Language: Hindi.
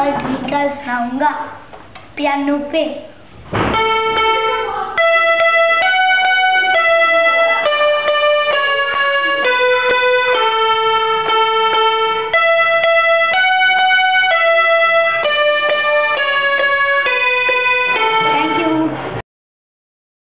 और गीत सुनाऊँगा। पियानो पे।